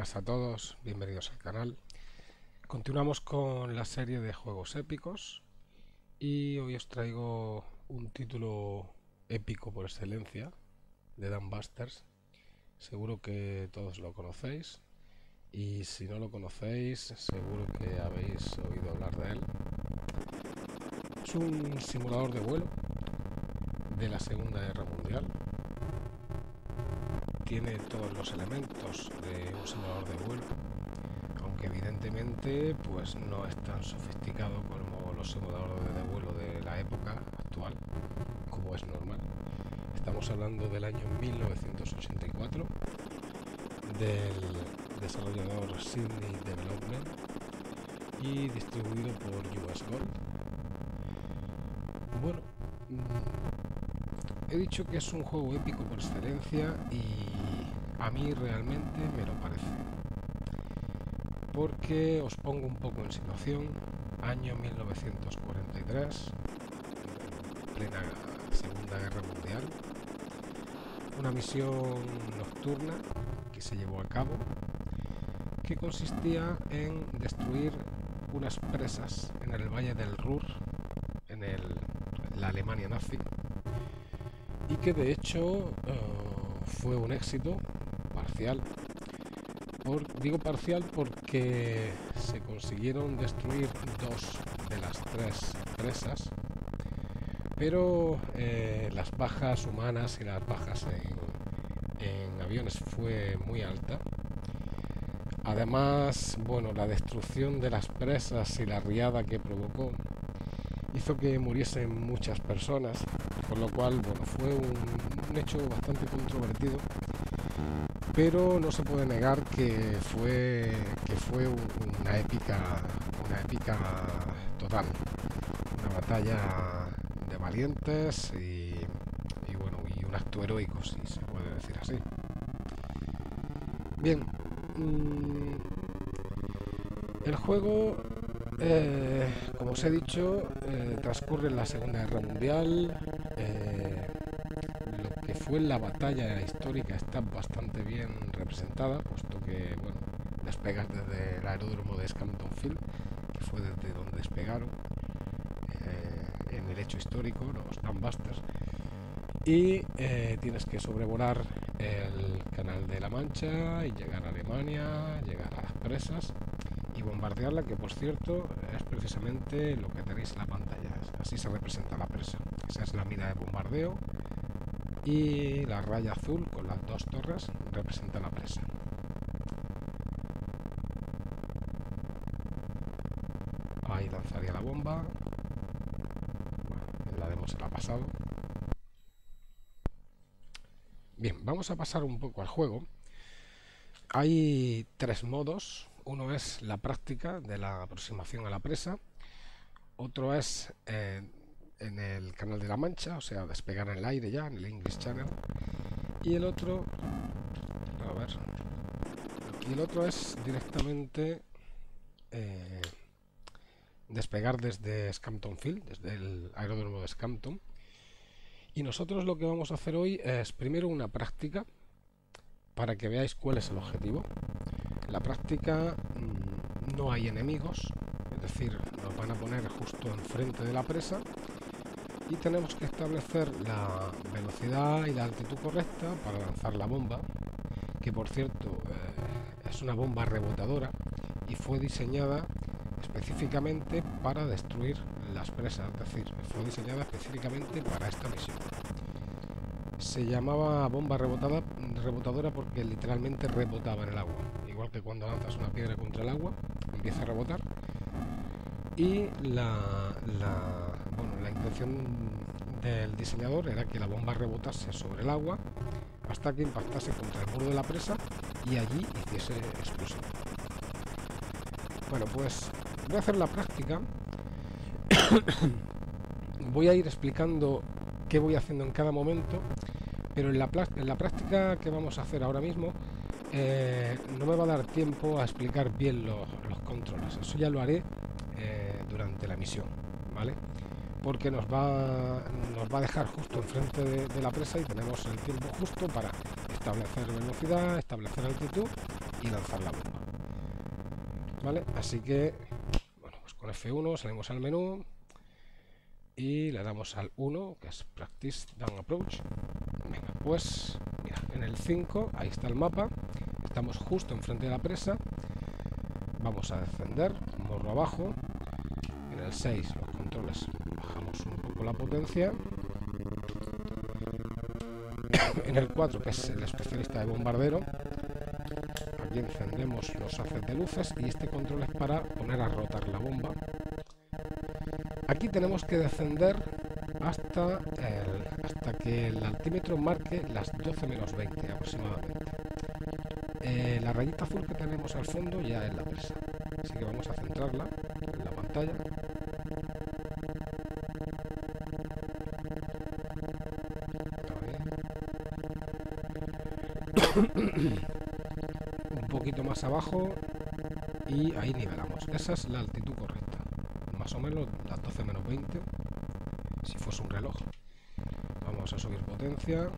Buenas a todos, bienvenidos al canal. Continuamos con la serie de juegos épicos y hoy os traigo un título épico por excelencia de Dan Busters. Seguro que todos lo conocéis y si no lo conocéis seguro que habéis oído hablar de él. Es un simulador de vuelo de la Segunda Guerra Mundial tiene todos los elementos de un simulador de vuelo, aunque evidentemente pues no es tan sofisticado como los simuladores de vuelo de la época actual, como es normal. Estamos hablando del año 1984, del desarrollador Sydney Development y distribuido por US Gold. Bueno, mm, he dicho que es un juego épico por excelencia y a mí realmente me lo parece. Porque os pongo un poco en situación, año 1943, plena Segunda Guerra Mundial, una misión nocturna que se llevó a cabo, que consistía en destruir unas presas en el Valle del Ruhr, en, la Alemania nazi, y que de hecho eh, fue un éxito parcial. digo parcial porque se consiguieron destruir dos de las tres presas, pero eh, las bajas humanas y las bajas en, en aviones fue muy alta. Además, bueno, la destrucción de las presas y la riada que provocó hizo que muriesen muchas personas, por lo cual, bueno, fue un hecho bastante controvertido pero no se puede negar que fue que fue una épica una épica total. Una batalla de valientes y, bueno y un acto heroico si se puede decir así. Bien mm, el juego eh, como os he dicho eh, transcurre en la segunda guerra mundial fue la batalla histórica está bastante bien representada, puesto que, bueno, despegas desde el aeródromo de Scampton Field, que fue desde donde despegaron eh, en el hecho histórico, los Dambusters, y eh, tienes que sobrevolar el canal de la Mancha y llegar a Alemania, llegar a las presas y bombardearla, que por cierto es precisamente lo que tenéis en la pantalla. Así se representa la presa. Esa es la mina de bombardeo y la raya azul con las dos torres representa la presa. Ahí lanzaría la bomba. la demo se la pasado. Bien, vamos a pasar un poco al juego. Hay tres modos. Uno es la práctica de la aproximación a la presa. Otro es eh, en el canal de la Mancha, o sea, despegar en el aire ya, en el English Channel. Y el otro, a ver, y el otro es directamente eh, despegar desde Scampton Field, desde el aeródromo de Scampton. Y nosotros lo que vamos a hacer hoy es primero una práctica para que veáis cuál es el objetivo. La práctica mm, no hay enemigos, es decir, nos van a poner justo enfrente de la presa y tenemos que establecer la velocidad y la altitud correcta para lanzar la bomba que por cierto eh, es una bomba rebotadora y fue diseñada específicamente para destruir las presas, es decir, fue diseñada específicamente para esta misión. Se llamaba bomba rebotada, rebotadora porque literalmente rebotaba en el agua, igual que cuando lanzas una piedra contra el agua, empieza a rebotar. Y la, la intención del diseñador era que la bomba rebotase sobre el agua hasta que impactase contra el muro de la presa y allí hiciese explosión. Bueno, pues voy a hacer la práctica. voy a ir explicando qué voy haciendo en cada momento, pero en la, práctica que vamos a hacer ahora mismo eh, no me va a dar tiempo a explicar bien los, controles. Eso ya lo haré eh, durante la misión, ¿vale? Porque nos va, nos va a dejar justo enfrente de, la presa y tenemos el tiempo justo para establecer velocidad, establecer altitud y lanzar la bomba. ¿Vale? Así que, bueno, pues con F1 salimos al menú y le damos al 1, que es Practice Down Approach. Venga, pues, en el 5, ahí está el mapa, estamos justo enfrente de la presa, vamos a descender, morro abajo, en el 6 los controles bajamos un poco la potencia, en el 4, que es el especialista de bombardero, aquí encendemos los haces de luces y este control es para poner a rotar la bomba. Aquí tenemos que descender hasta, hasta que el altímetro marque las 12 menos 20 aproximadamente. Eh, la rayita azul que tenemos al fondo ya es la presa, así que vamos a centrarla en la pantalla. Un poquito más abajo y ahí nivelamos. Esa es la altitud correcta. Más o menos las 12 menos 20, si fuese un reloj. Vamos a subir potencia.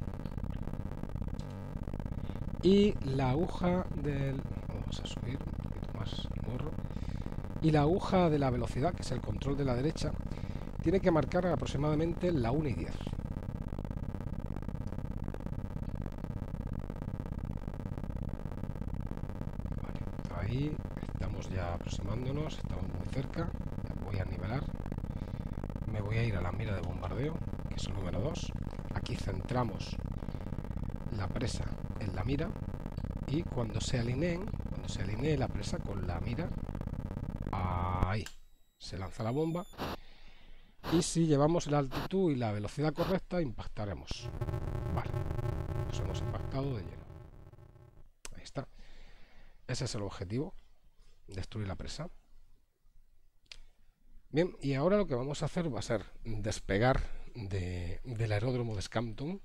Y la aguja del... Vamos a subir un poquito más morro. Y la aguja de la velocidad, que es el control de la derecha, tiene que marcar aproximadamente la 1 y 10. ahí estamos ya aproximándonos, estamos muy cerca, voy a nivelar, me voy a ir a la mira de bombardeo, que es el número 2, aquí centramos la presa en la mira y cuando se alineen, cuando se alinee la presa con la mira, ahí se lanza la bomba y si llevamos la altitud y la velocidad correcta impactaremos. Vale, nos hemos impactado de lleno. Ahí está. Ese es el objetivo, destruir la presa. Bien, y ahora lo que vamos a hacer va a ser despegar del aeródromo de Scampton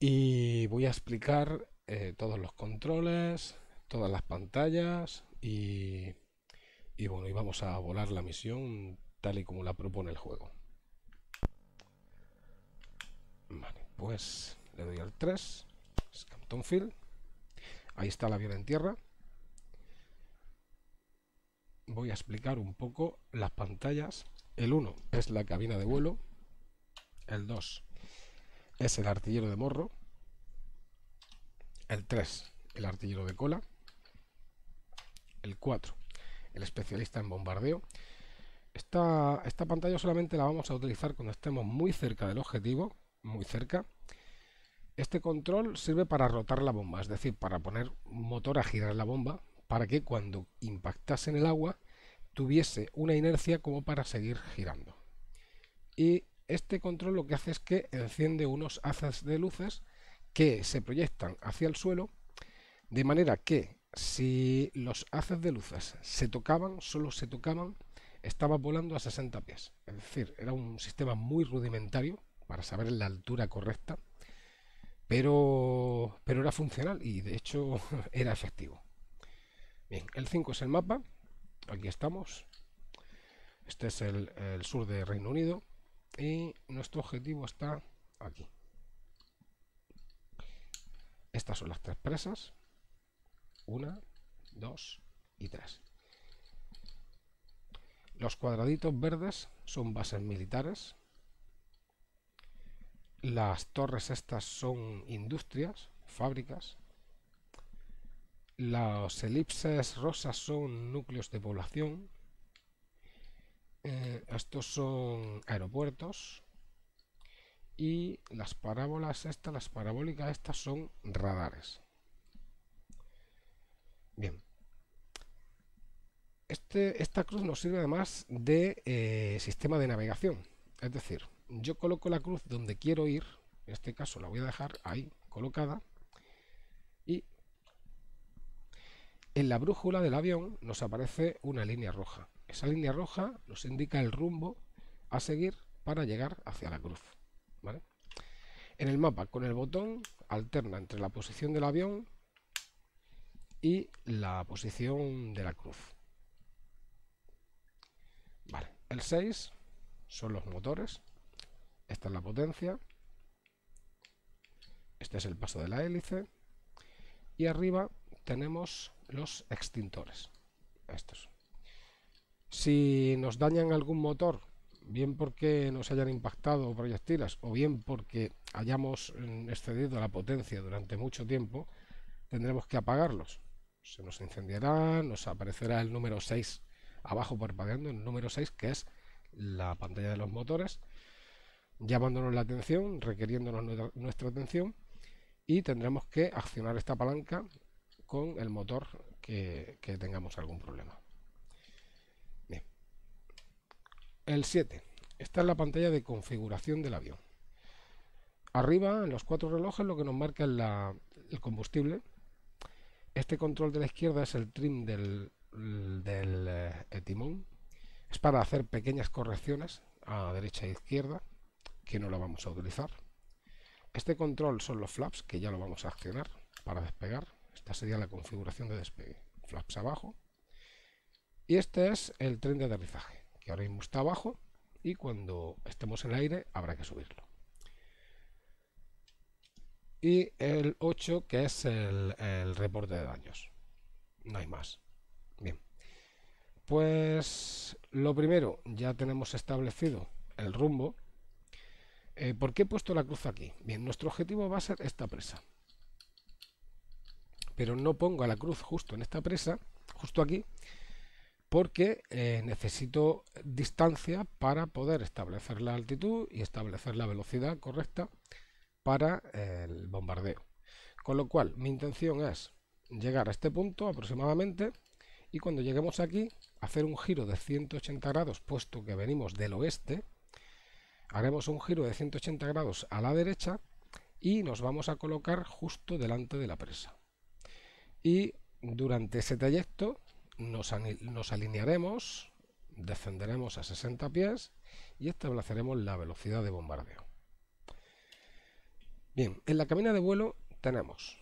y voy a explicar eh, todos los controles, todas las pantallas y, y bueno, y vamos a volar la misión tal y como la propone el juego. Vale, pues le doy al 3, Scampton Field, ahí está el avión en tierra voy a explicar un poco las pantallas. El 1 es la cabina de vuelo. El 2 es el artillero de morro. El 3, el artillero de cola. El 4, el especialista en bombardeo. Esta, esta pantalla solamente la vamos a utilizar cuando estemos muy cerca del objetivo, muy cerca. Este control sirve para rotar la bomba, es decir, para poner motor a girar la bomba para que cuando impactase en el agua tuviese una inercia como para seguir girando. Y este control lo que hace es que enciende unos haces de luces que se proyectan hacia el suelo, de manera que si los haces de luces se tocaban, solo se tocaban, estaba volando a 60 pies. Es decir, era un sistema muy rudimentario para saber la altura correcta, pero, pero era funcional y de hecho era efectivo. Bien, el 5 es el mapa. Aquí estamos. Este es el, sur de Reino Unido. Y nuestro objetivo está aquí. Estas son las tres presas. Una, dos y tres. Los cuadraditos verdes son bases militares. Las torres estas son industrias, fábricas. Las elipses rosas son núcleos de población. Eh, estos son aeropuertos. Y las parábolas estas, las parabólicas estas son radares. Bien. Este, esta cruz nos sirve además de eh, sistema de navegación. Es decir, yo coloco la cruz donde quiero ir. En este caso la voy a dejar ahí colocada. Y en la brújula del avión nos aparece una línea roja. Esa línea roja nos indica el rumbo a seguir para llegar hacia la cruz. En el mapa, con el botón, alterna entre la posición del avión y la posición de la cruz. El 6 son los motores. Esta es la potencia. Este es el paso de la hélice. Y arriba tenemos los extintores. Estos. Si nos dañan algún motor, bien porque nos hayan impactado proyectiles o bien porque hayamos mm, excedido la potencia durante mucho tiempo, tendremos que apagarlos. Se nos incendiará, nos aparecerá el número 6 abajo parpadeando, el número 6 que es la pantalla de los motores, llamándonos la atención, requiriéndonos nuestra atención y tendremos que accionar esta palanca con el motor que, tengamos algún problema. Bien. El 7. Esta es la pantalla de configuración del avión. Arriba, en los cuatro relojes, lo que nos marca es el combustible. Este control de la izquierda es el trim del, del eh, timón. Es para hacer pequeñas correcciones a derecha e izquierda, que no lo vamos a utilizar. Este control son los flaps, que ya lo vamos a accionar para despegar. Esta sería la configuración de despegue. Flaps abajo. Y este es el tren de aterrizaje, que ahora mismo está abajo y cuando estemos en el aire habrá que subirlo. Y el 8, que es el, reporte de daños. No hay más. Bien. Pues lo primero, ya tenemos establecido el rumbo eh, ¿Por qué he puesto la cruz aquí? Bien, nuestro objetivo va a ser esta presa. Pero no pongo la cruz justo en esta presa, justo aquí, porque eh, necesito distancia para poder establecer la altitud y establecer la velocidad correcta para el bombardeo. Con lo cual, mi intención es llegar a este punto aproximadamente y cuando lleguemos aquí, hacer un giro de 180 grados, puesto que venimos del oeste, haremos un giro de 180 grados a la derecha y nos vamos a colocar justo delante de la presa. Y durante ese trayecto nos, alinearemos, descenderemos a 60 pies y estableceremos la velocidad de bombardeo. Bien, en la cabina de vuelo tenemos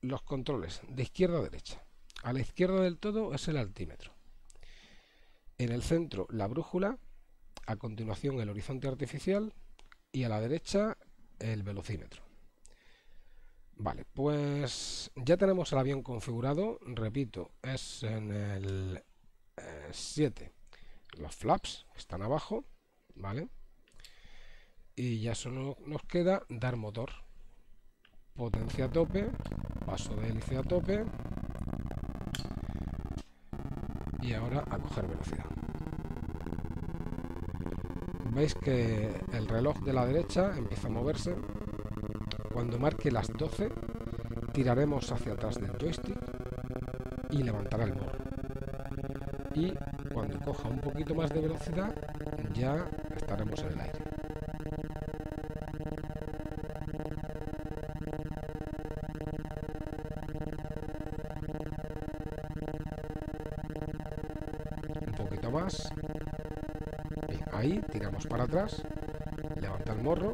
los controles de izquierda a derecha. A la izquierda del todo es el altímetro. En el centro la brújula a continuación el horizonte artificial y a la derecha el velocímetro. Vale, pues ya tenemos el avión configurado, repito, es en el 7 eh, los flaps están abajo, ¿vale? Y ya solo nos queda dar motor. Potencia a tope, paso de hélice a tope y ahora a coger velocidad veis que el reloj de la derecha empieza a moverse. Cuando marque las 12, tiraremos hacia atrás del joystick y levantará el morro. Y cuando coja un poquito más de velocidad, ya estaremos en el aire. Un poquito más ahí, tiramos para atrás, levanta el morro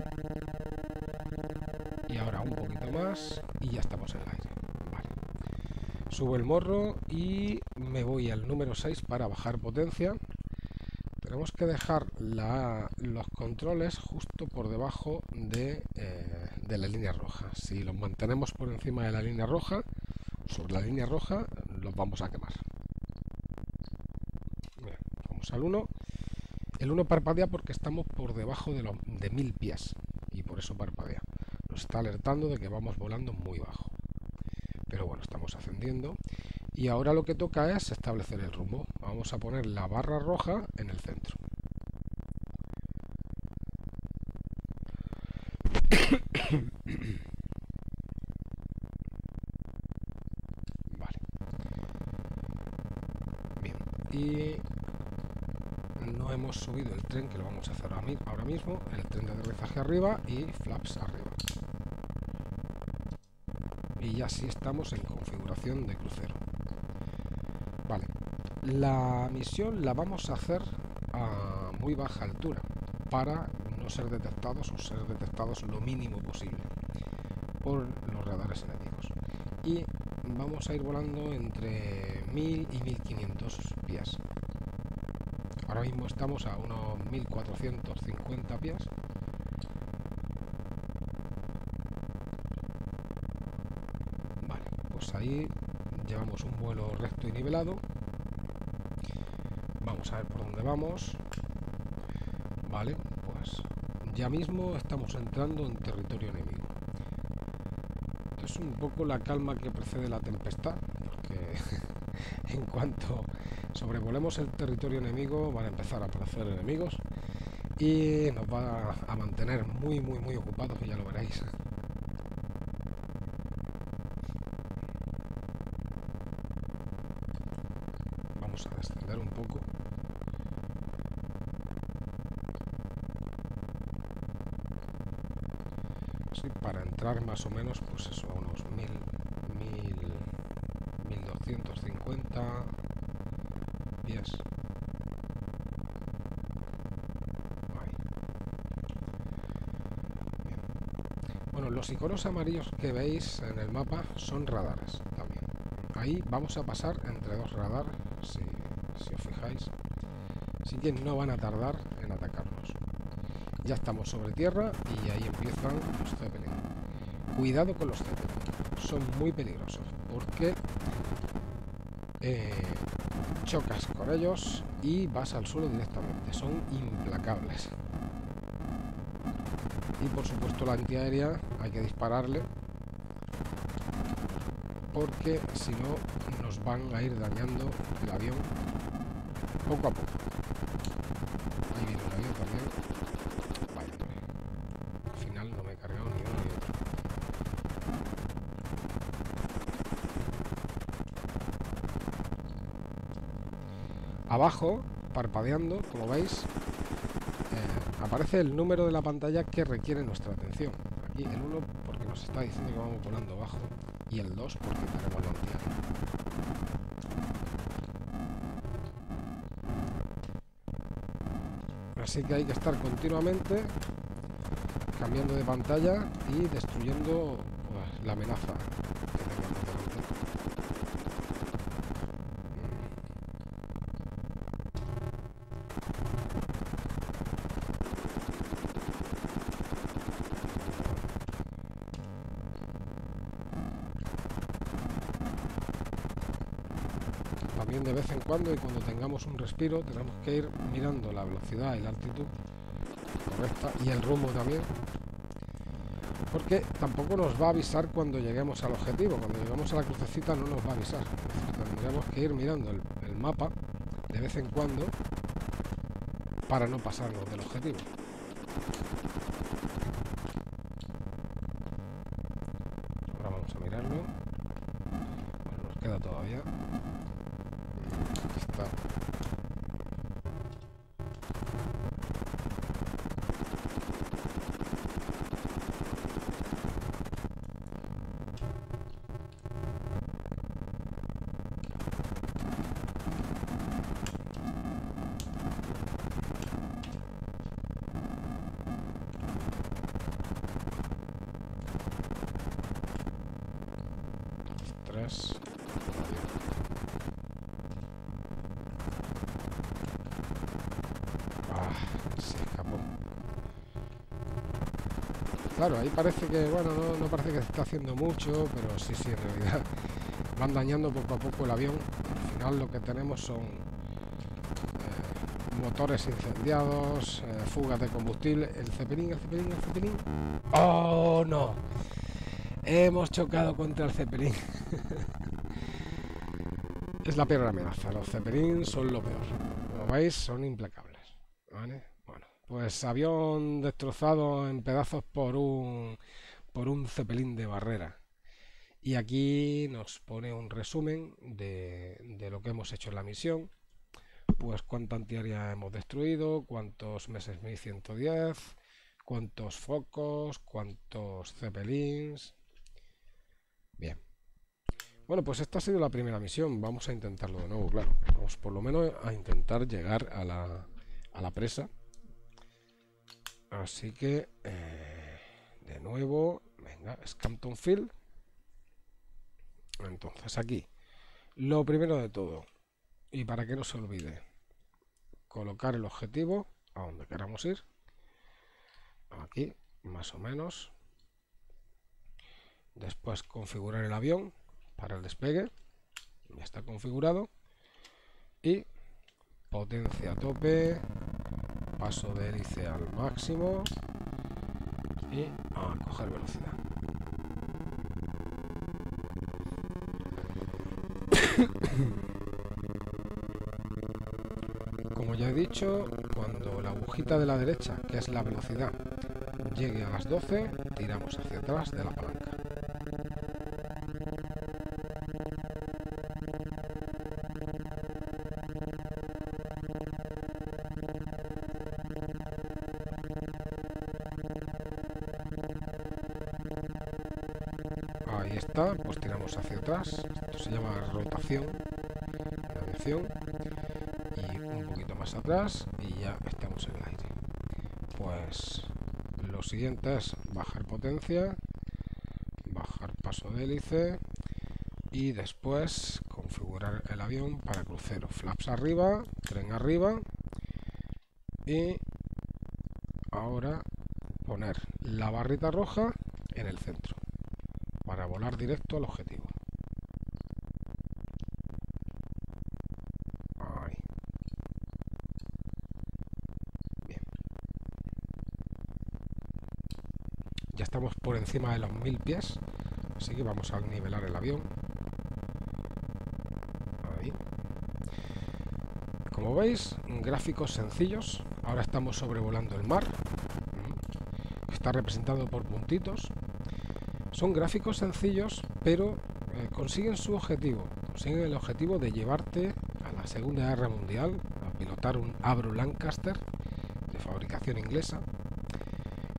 más y ya estamos en el aire. Subo el morro y me voy al número 6 para bajar potencia. Tenemos que dejar los controles justo por debajo de, eh, de la línea roja. Si los mantenemos por encima de la línea roja, sobre la línea roja, los vamos a quemar. vamos al 1 el 1 parpadea porque estamos por debajo de, los, de 1000 pies y por eso parpadea. Está alertando de que vamos volando muy bajo. Pero bueno, estamos ascendiendo. Y ahora lo que toca es establecer el rumbo. Vamos a poner la barra roja en el centro. vale. Bien. Y no hemos subido el tren que lo vamos a hacer ahora mismo el tren de aterrizaje arriba y flaps arriba y ya sí estamos en configuración de crucero. Vale la misión la vamos a hacer a muy baja altura para no ser detectados o ser detectados lo mínimo posible por los radares enemigos y vamos a ir volando entre 1000 y 1500 pies. Ahora mismo estamos a unos 1450 pies. Llevamos un vuelo recto y nivelado. Vamos a ver por dónde vamos. Vale, pues ya mismo estamos entrando en territorio enemigo. Es un poco la calma que precede la tempestad, porque en cuanto sobrevolemos el territorio enemigo van a empezar a aparecer enemigos y nos va a mantener muy muy muy ocupados que ya lo veréis vamos a descender un poco sí, para entrar más o menos pues eso a unos mil, mil 1250 pies los iconos amarillos que veis en el mapa son radares también. Ahí vamos a pasar entre dos radares, si, os fijáis. Así que no van a tardar en atacarnos. Ya estamos sobre tierra y ahí empiezan los Zeppelin. Cuidado con los Zeppelin. Son muy peligrosos porque eh, chocas con ellos y vas al suelo directamente. Son implacables y por supuesto la antiaérea hay que dispararle porque si no nos van a ir dañando el avión poco a poco ahí viene el avión también vaya al final no me he cargado ni uno ni otro abajo parpadeando como veis aparece el número de la pantalla que requiere nuestra atención. Aquí el 1 porque nos está diciendo que vamos volando bajo y el 2 porque tenemos la Así que hay que estar continuamente cambiando de pantalla y destruyendo pues, la amenaza de vez en cuando y cuando tengamos un respiro tenemos que ir mirando la velocidad y la altitud correcta y el rumbo también porque tampoco nos va a avisar cuando lleguemos al objetivo. Cuando llegamos a la crucecita no nos va a avisar. Tendremos que ir mirando el, el mapa de vez en cuando para no pasarnos del objetivo Claro, ahí parece que, bueno, no, parece que se está haciendo mucho, pero sí, sí, en realidad van dañando poco a poco el avión. Al final lo que tenemos son eh, motores incendiados, eh, fugas de combustible. El Zeppelin, el Zeppelin, el Zeppelin. ¡Oh, no! Hemos chocado contra el Zeppelin. es la peor amenaza. Los Zeppelin son lo peor. Como veis, son implacables. ¿Vale? Pues avión destrozado en pedazos por un, por un cepelín de barrera. Y aquí nos pone un resumen de, de lo que hemos hecho en la misión. Pues cuánta antiaérea hemos destruido, cuántos meses 1110, cuántos focos, cuántos zeppelins. Bien. Bueno, pues esta ha sido la primera misión. Vamos a intentarlo de nuevo, claro. Vamos por lo menos a intentar llegar a la, a la presa. Así que, eh, de nuevo, venga, Scampton Field. Entonces aquí, lo primero de todo, y para que no se olvide, colocar el objetivo a donde queramos ir. Aquí, más o menos. Después configurar el avión para el despegue. ya está configurado. Y potencia a tope, paso de hélice al máximo y a coger velocidad. Como ya he dicho, cuando la agujita de la derecha, que es la velocidad, llegue a las 12, tiramos hacia atrás de la palanca. Hacia atrás. Esto se llama rotación de aviación. Y un poquito más atrás y ya estamos en el aire. Pues lo siguiente es bajar potencia, bajar paso de hélice y después configurar el avión para crucero. Flaps arriba, tren arriba y ahora poner la barrita roja en el centro directo al objetivo. Bien. Ya estamos por encima de los mil pies, así que vamos a nivelar el avión. Como veis, gráficos sencillos. Ahora estamos sobrevolando el mar. Está representado por puntitos son gráficos sencillos, pero eh, consiguen su objetivo. Consiguen el objetivo de llevarte a la Segunda Guerra Mundial, a pilotar un Avro Lancaster de fabricación inglesa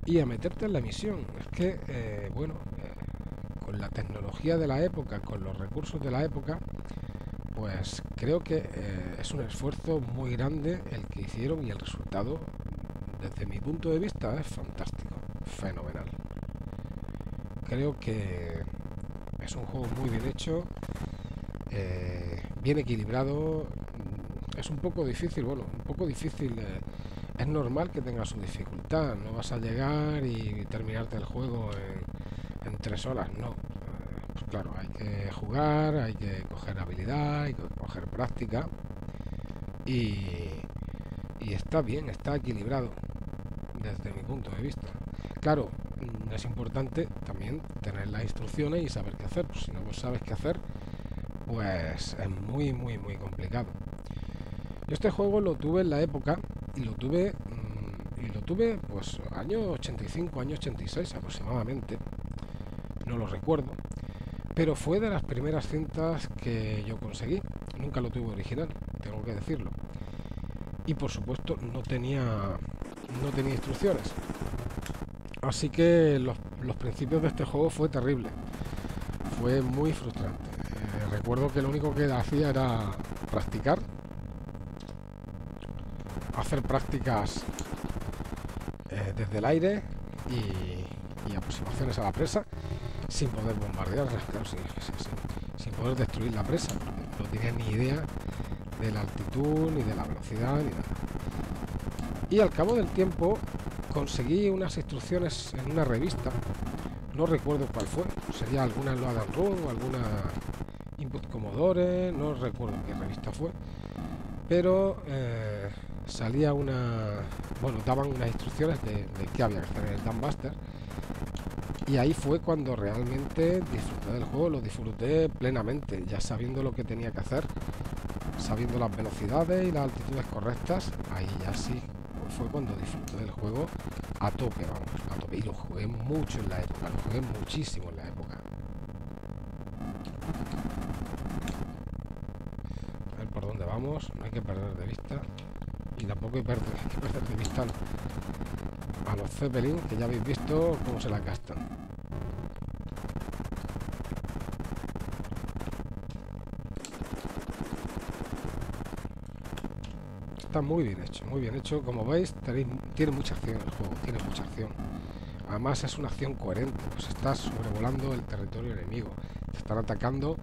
y a meterte en la misión. Es que, eh, bueno, eh, con la tecnología de la época, con los recursos de la época, pues creo que es un esfuerzo muy grande el que hicieron y el resultado, desde mi punto de vista, es fantástico, fenomenal creo que es un juego muy bien hecho, eh, bien equilibrado. Es un poco difícil, bueno, un poco difícil. Eh, es normal que tenga su dificultad. No vas a llegar y terminarte el juego en, tres horas, no. Pues claro, hay que jugar, hay que coger habilidad, hay que coger práctica. Y, y está bien, está equilibrado desde mi punto de vista. Claro, es importante también tener las instrucciones y saber qué hacer. Pues si no sabes qué hacer, pues es muy, muy, muy complicado. Yo este juego lo tuve en la época y lo tuve mm, y lo tuve pues año 85, año 86 aproximadamente. No lo recuerdo. Pero fue de las primeras cintas que yo conseguí. Nunca lo tuve original, tengo que decirlo. Y por supuesto no tenía no tenía instrucciones. Así que los, principios de este juego fue terrible. Fue muy frustrante. Eh, recuerdo que lo único que hacía era practicar. Hacer prácticas eh, desde el aire y, aproximaciones a la presa sin poder bombardear, sin, poder destruir la presa. No tenía ni idea de la altitud, ni de la velocidad, ni nada. Y al cabo del tiempo conseguí unas instrucciones en una revista, no recuerdo cuál fue, sería alguna Loadan Run o alguna Input Commodore, no recuerdo qué revista fue, pero eh, salía una, bueno, daban unas instrucciones de, qué había que hacer en el Dumbuster y ahí fue cuando realmente disfruté del juego, lo disfruté plenamente, ya sabiendo lo que tenía que hacer, sabiendo las velocidades y las altitudes correctas, ahí ya sí fue cuando disfruté del juego a tope, vamos, a tope. Y lo jugué mucho en la época, lo jugué muchísimo en la época. A ver por dónde vamos, no hay que perder de vista. Y tampoco hay, que perder de vista a los Zeppelin, que ya habéis visto cómo se la gastan. Muy bien hecho, muy bien hecho. Como veis, tiene mucha acción el juego, tiene mucha acción. Además es una acción coherente, pues estás sobrevolando el territorio enemigo. Te están atacando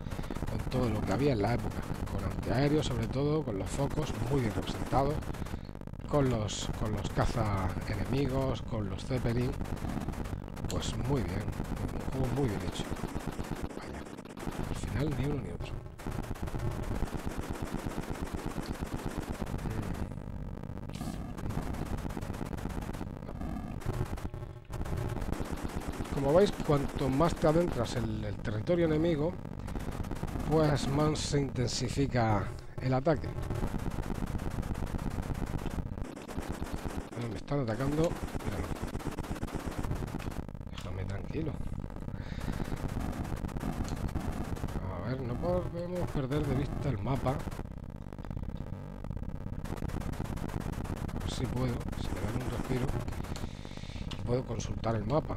con todo lo que había en la época, con antiaéreos sobre todo, con los focos muy bien representados, con los, con los caza enemigos, con los Zeppelin. Pues muy bien, un juego muy bien hecho. Vaya, al final ni uno ni otro. Como veis, cuanto más te adentras en el territorio enemigo, pues más se intensifica el ataque. me están atacando. Déjame tranquilo. A ver, no podemos perder de vista el mapa. Si puedo, si me dan un respiro, puedo consultar el mapa.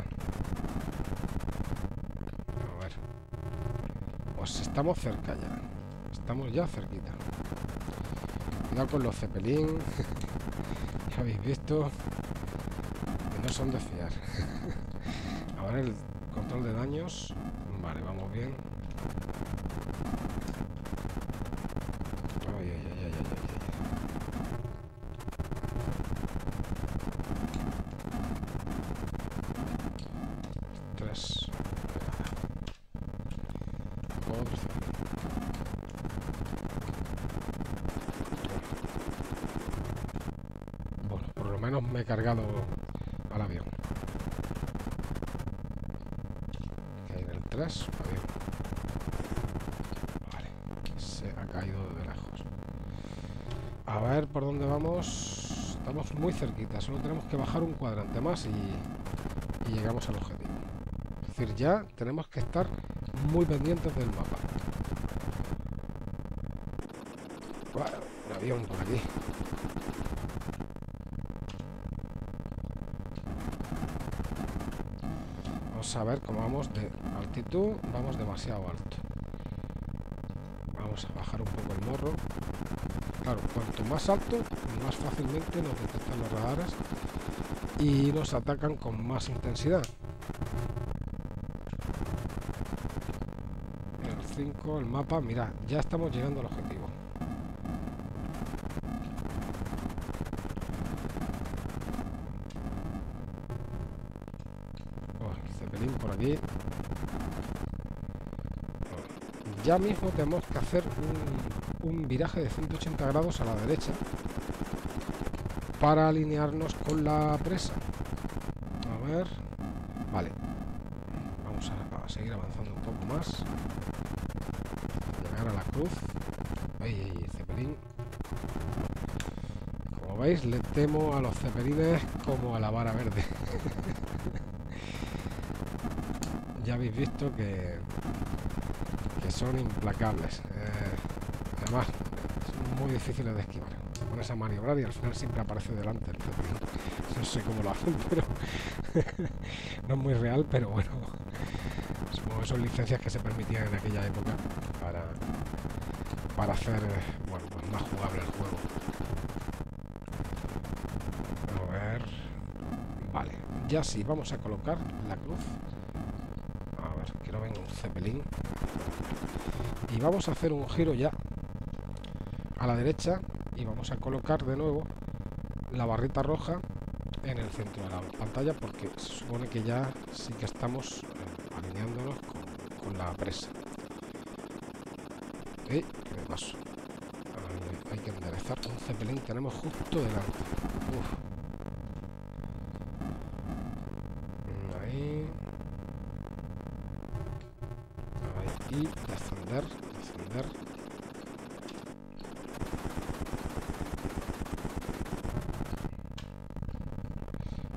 Pues estamos cerca ya. Estamos ya cerquita. Cuidado con los cepelín. ya habéis visto que no son de fiar. Ahora el control de daños. Vale, vamos bien. Cargado al avión. Hay en el 3, avión. Vale, se ha caído de lejos. A ver por dónde vamos. Estamos muy cerquita, solo tenemos que bajar un cuadrante más y, y llegamos al objetivo. Es decir, ya tenemos que estar muy pendientes del mapa. Bueno, un avión por aquí. A ver cómo vamos de altitud. Vamos demasiado alto. Vamos a bajar un poco el morro. Claro, cuanto más alto, más fácilmente nos detectan los radares y nos atacan con más intensidad. El 5, el mapa, mira, ya estamos llegando al. Ya mismo tenemos que hacer un, viraje de 180 grados a la derecha para alinearnos con la presa. A ver. Vale. Vamos a, seguir avanzando un poco más. Llegar a la cruz. Ahí, ahí, cepelín. Como veis, le temo a los cepelines como a la vara verde. habéis visto que, son implacables. Eh, además, son muy difíciles de esquivar pones a maniobrar y al final siempre aparece delante el cepelín. No sé cómo lo hacen, pero no es muy real, pero bueno. Supongo que son licencias que se permitían en aquella época para, para hacer bueno, pues más jugable el juego. A ver. Vale. Ya sí, vamos a colocar la cruz. Venga un cepelín. Y vamos a hacer un giro ya a la derecha y vamos a colocar de nuevo la barrita roja en el centro de la pantalla porque se supone que ya sí que estamos eh, alineándonos con, la presa. ¿Y qué paso? Hay, que enderezar un cepelín tenemos justo delante. Uf. Ahí. Ahí. Y descender, descender.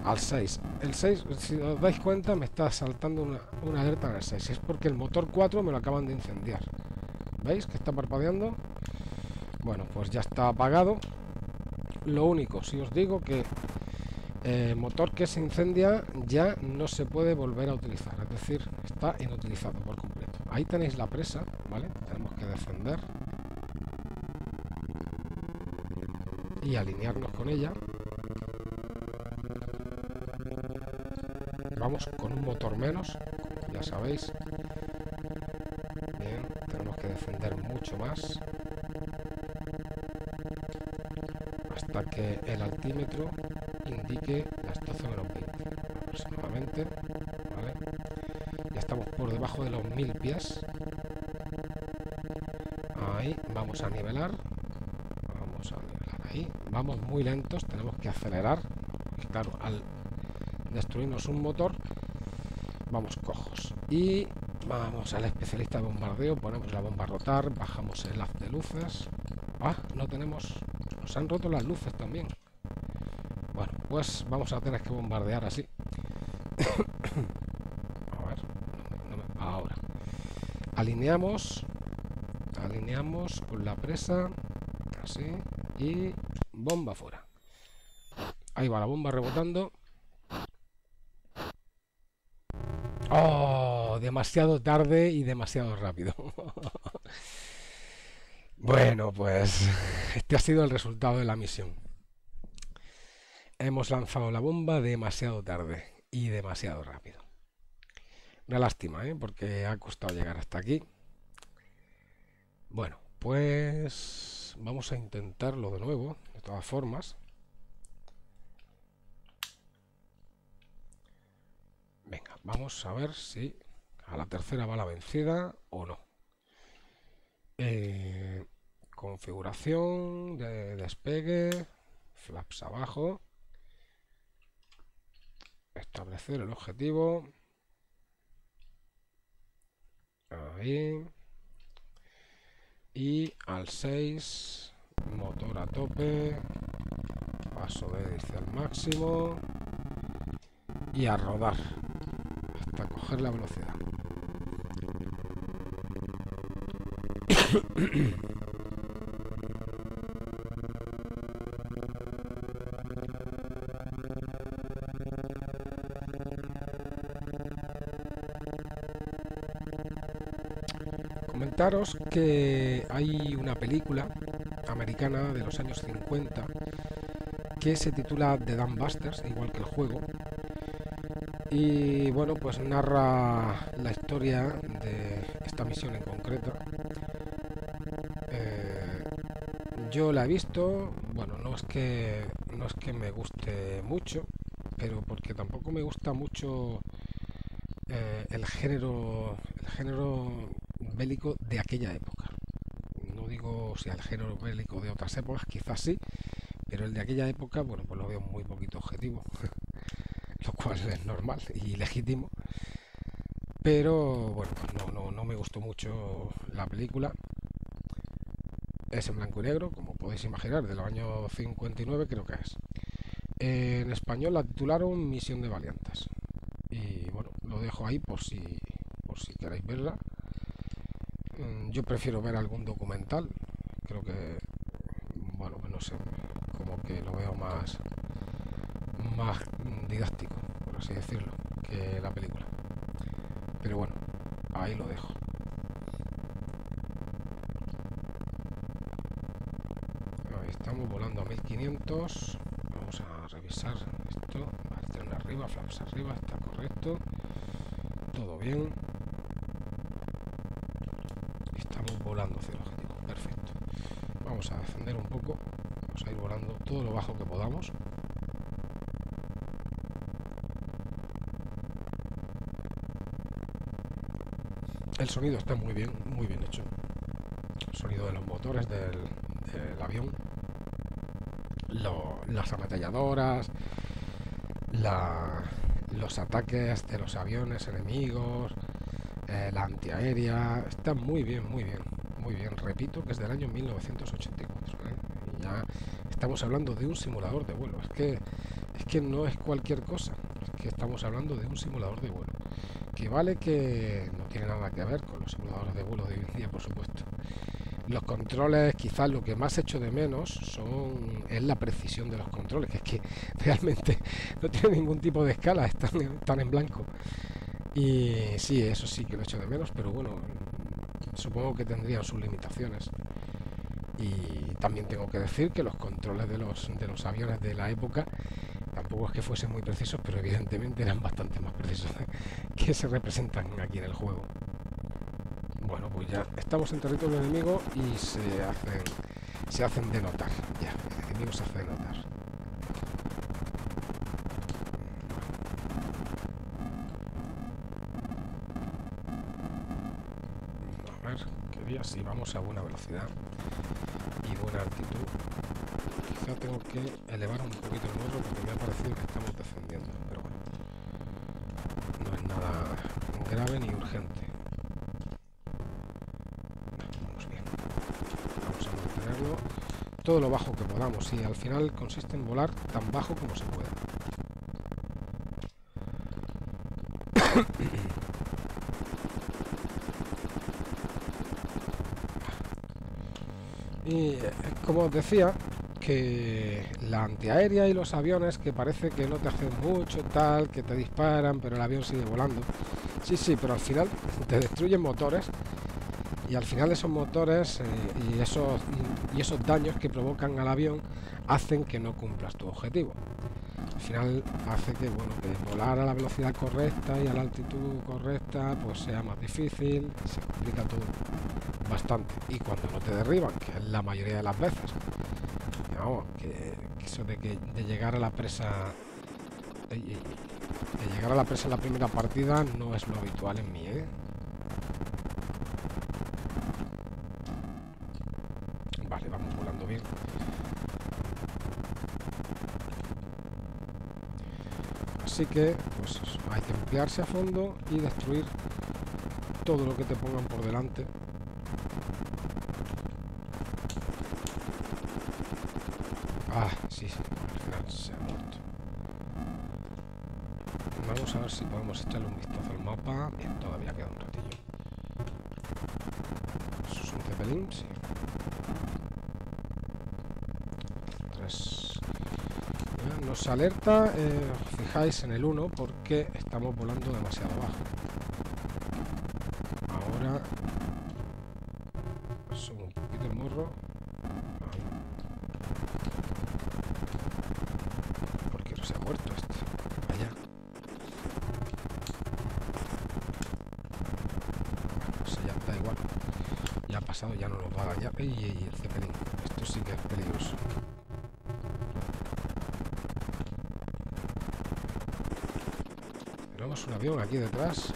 Al 6. El 6, si os dais cuenta, me está saltando una, una alerta en el 6. Es porque el motor 4 me lo acaban de incendiar. ¿Veis que está parpadeando? Bueno, pues ya está apagado. Lo único, si os digo que el motor que se incendia ya no se puede volver a utilizar. Es decir, está inutilizado por completo. Ahí tenéis la presa, ¿vale? Tenemos que defender. Y alinearnos con ella. Vamos con un motor menos, ya sabéis. Bien, tenemos que defender mucho más. Hasta que el altímetro indique las 12 menos 20 aproximadamente. ¿vale? Ya estamos por debajo de los 1000 pies. Ahí, vamos a nivelar. Vamos a nivelar ahí. Vamos muy lentos, tenemos que acelerar. claro, al destruirnos un motor, vamos cojos. Y vamos al especialista de bombardeo, ponemos la bomba a rotar, bajamos el haz de luces. Ah, no tenemos... Nos han roto las luces también. Bueno, pues vamos a tener que bombardear así. a ver, ahora. Alineamos. Alineamos con la presa. Así. Y bomba fuera. Ahí va la bomba rebotando. Oh, demasiado tarde y demasiado rápido. bueno, pues este ha sido el resultado de la misión. Hemos lanzado la bomba demasiado tarde y demasiado rápido. Una lástima, ¿eh? porque ha costado llegar hasta aquí. Bueno, pues vamos a intentarlo de nuevo, de todas formas. Venga, vamos a ver si a la tercera va la vencida o no. Eh, configuración de despegue, flaps abajo, establecer el objetivo, ahí, y al 6, motor a tope, paso de hélice al máximo. Y a rodar hasta coger la velocidad. Comentaros que hay una película americana de los años 50 que se titula The Busters, igual que el juego, y bueno, pues narra la historia de esta misión en concreto. Yo la he visto, bueno, no es que no es que me guste mucho, pero porque tampoco me gusta mucho eh, el género el género bélico de aquella época. No digo si el género bélico de otras épocas, quizás sí, pero el de aquella época, bueno, pues lo veo muy poquito objetivo. lo cual es normal y legítimo. Pero bueno, pues no, no, me gustó mucho la película. Es en blanco y negro, como podéis imaginar, del año 59 creo que es. En español la titularon Misión de Valiantes. Y bueno, lo dejo ahí por si, por si queréis verla. Mm, yo prefiero ver algún documental. Creo que, bueno, no sé, como que lo veo más, más didáctico, por así decirlo, que la película. Pero bueno, ahí lo dejo. 500 vamos a revisar esto. Este Tren arriba flaps arriba está correcto. Todo bien. Estamos volando hacia el objetivo. Perfecto. Vamos a descender un poco. Vamos a ir volando todo lo bajo que podamos. El sonido está muy bien muy bien hecho. El sonido de los motores del avión las ametralladoras, los ataques de los aviones enemigos, eh, la antiaérea, está muy bien, muy bien, muy bien. Repito que es del año 1984. ¿eh? Ya estamos hablando de un simulador de vuelo. Es que, es que no es cualquier cosa. Es que estamos hablando de un simulador de vuelo que vale que no tiene nada que ver con los simuladores de vuelo de hoy en día, por supuesto. Los controles, quizás lo que más echo de menos son es la precisión de los controles, que es que realmente no tiene ningún tipo de escala, están, en blanco. Y sí, eso sí que lo echo de menos, pero bueno, supongo que tendrían sus limitaciones. Y también tengo que decir que los controles de los, de los aviones de la época tampoco es que fuesen muy precisos, pero evidentemente eran bastante más precisos que se representan aquí en el juego. Ya estamos en territorio enemigo y se hacen, se hacen de. Ya, el enemigo se hace de. A ver, qué día si vamos a buena velocidad y buena altitud tengo que elevar un poquito el morro porque me ha parecido que estamos defendiendo. Pero bueno, no es nada grave ni urgente. Vamos bien. Vamos a mantenerlo todo lo bajo que podamos y al final consiste en volar tan bajo como se pueda. y eh, como os decía, que la antiaérea y los aviones que parece que no te hacen mucho, tal, que te disparan, pero el avión sigue volando. Sí, sí, pero al final te destruyen motores y al final esos motores eh, y, esos, y esos daños que provocan al avión hacen que no cumplas tu objetivo. Al final hace que, bueno, volar a la velocidad correcta y a la altitud correcta pues sea más difícil, se complica todo bastante. Y cuando no te derriban, que es la mayoría de las veces, que, eso de, que, de llegar a la presa de, llegar a la presa en la primera partida no es lo habitual en mí, ¿eh? Así que, pues hay que emplearse a fondo y destruir todo lo que te pongan por delante. Ah, sí, sí, se ha muerto. Vamos a ver si podemos echarle un vistazo al mapa. Bien, todavía queda un ratillo. ¿Eso es un Zeppelin? Sí. Tres. Nos alerta, eh, fijáis en el 1 porque estamos volando demasiado bajo. Ahora subo un poquito el morro. ya no nos va a dañar. ¡Ey, ey! Esto sí que es peligroso. Un avión aquí detrás.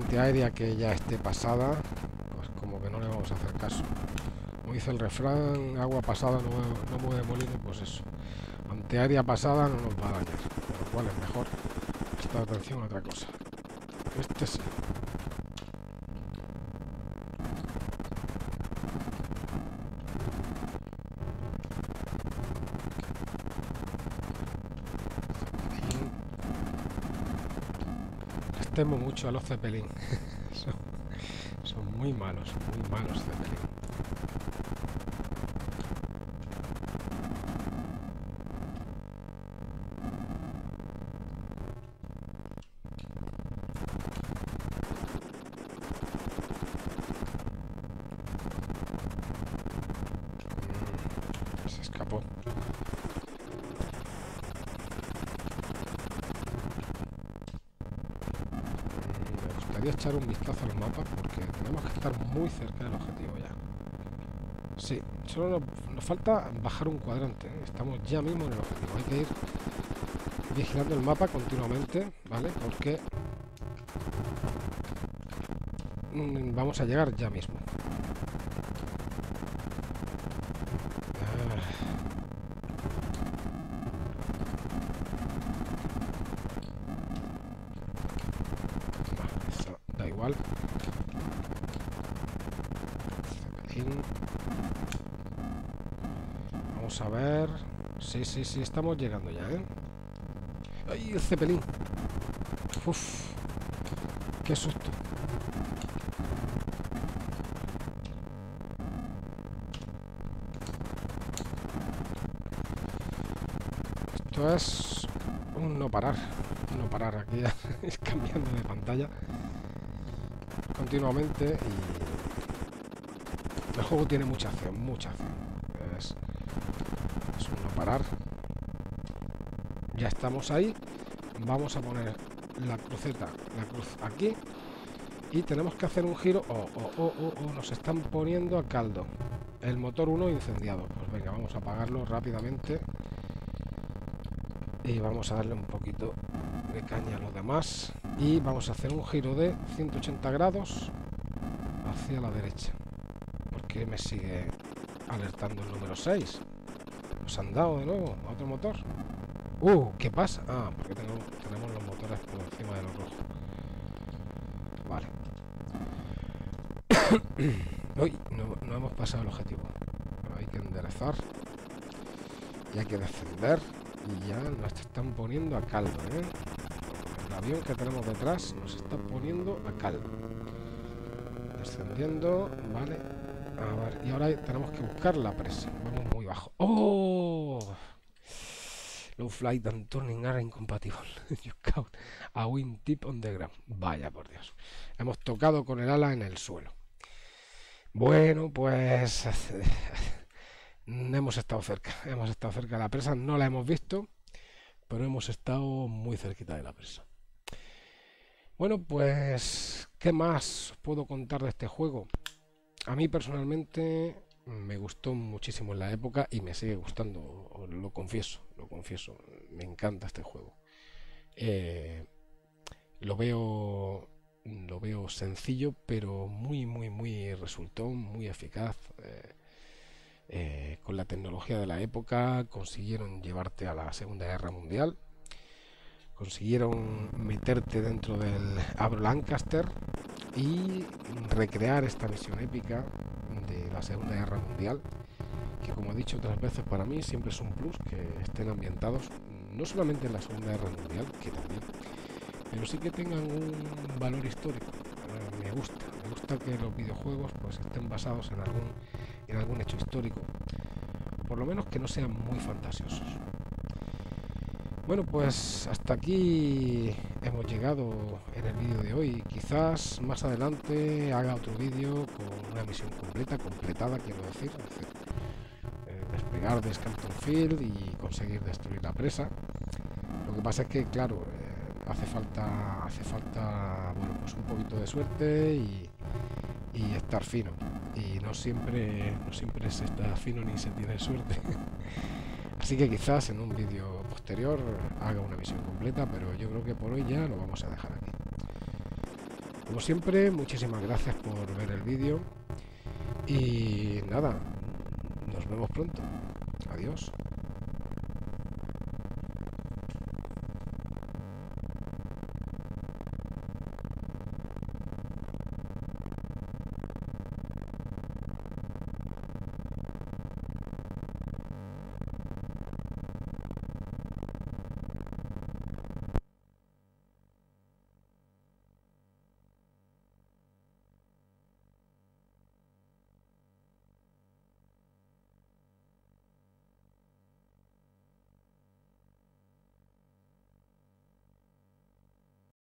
Antiaérea que ya esté pasada, pues como que no le vamos a hacer caso. Como dice el refrán, agua pasada no, no mueve molino, pues eso. Antiaérea pasada no nos va a dañar, lo cual es mejor prestar atención a otra cosa. Este sí. Temo mucho a los Zeppelin. son, son, muy malos, muy malos Zeppelin. Estar muy cerca del objetivo ya. Sí, solo nos, falta bajar un cuadrante. ¿eh? Estamos ya mismo en el objetivo. Hay que ir vigilando el mapa continuamente, ¿vale? Porque mm, vamos a llegar ya mismo. Vamos a ver. Sí, sí, sí, estamos llegando ya, ¿eh? ¡Ay, el cepelín! ¡Uf! ¡Qué susto! Esto es un no parar. no parar aquí, cambiando de pantalla continuamente y el juego tiene mucha acción, mucha acción. Es, es parar. ya estamos ahí. Vamos a poner la cruceta la cruz aquí. Y tenemos que hacer un giro. Oh, oh, oh, nos están poniendo a caldo. El motor 1 incendiado. Pues venga vamos a apagarlo rápidamente. Y vamos a darle un poquito de caña a lo demás. Y vamos a hacer un giro de 180 grados hacia la derecha porque me sigue alertando el número 6 nos han dado de nuevo a otro motor uh, ¿qué pasa? ah, porque tenemos, tenemos los motores por encima de los rojos vale no, no hemos pasado el objetivo hay que enderezar y hay que descender y ya nos están poniendo a caldo, ¿eh? El avión que tenemos detrás nos está poniendo a caldo. Descendiendo, vale. A ver, y ahora tenemos que buscar la presa. Vamos muy bajo. ¡Oh! Low flight and turning are incompatible. a wing tip on the ground. Vaya por Dios. Hemos tocado con el ala en el suelo. Bueno, pues hemos estado cerca, hemos estado cerca de la presa, no la hemos visto, pero hemos estado muy cerquita de la presa. Bueno, pues, ¿qué más puedo contar de este juego? A mí personalmente me gustó muchísimo en la época y me sigue gustando, lo confieso, lo confieso, me encanta este juego. Eh, lo veo lo veo sencillo, pero muy, muy, muy resultón, muy eficaz. Eh, eh, con la tecnología de la época consiguieron llevarte a la Segunda Guerra Mundial, consiguieron meterte dentro del Abro Lancaster y recrear esta misión épica de la Segunda Guerra Mundial, que como he dicho otras veces para mí siempre es un plus que estén ambientados no solamente en la Segunda Guerra Mundial, que también, pero sí que tengan un valor histórico. Me gusta, me gusta que los videojuegos pues estén basados en algún en algún hecho histórico, por lo menos que no sean muy fantasiosos. Bueno, pues hasta aquí hemos llegado en el vídeo de hoy. Quizás más adelante haga otro vídeo con una misión completa, completada, quiero decir, eh, despegar de Scampton Field y conseguir destruir la presa. Lo que pasa es que, claro, eh, hace falta, hace falta, bueno, pues un poquito de suerte y, y estar fino y no siempre, no siempre se está fino ni se tiene suerte. Así que quizás en un vídeo posterior haga una visión completa, pero yo creo que por hoy ya lo vamos a dejar aquí. Como siempre, muchísimas gracias por ver el vídeo y nada, nos vemos pronto. Adiós.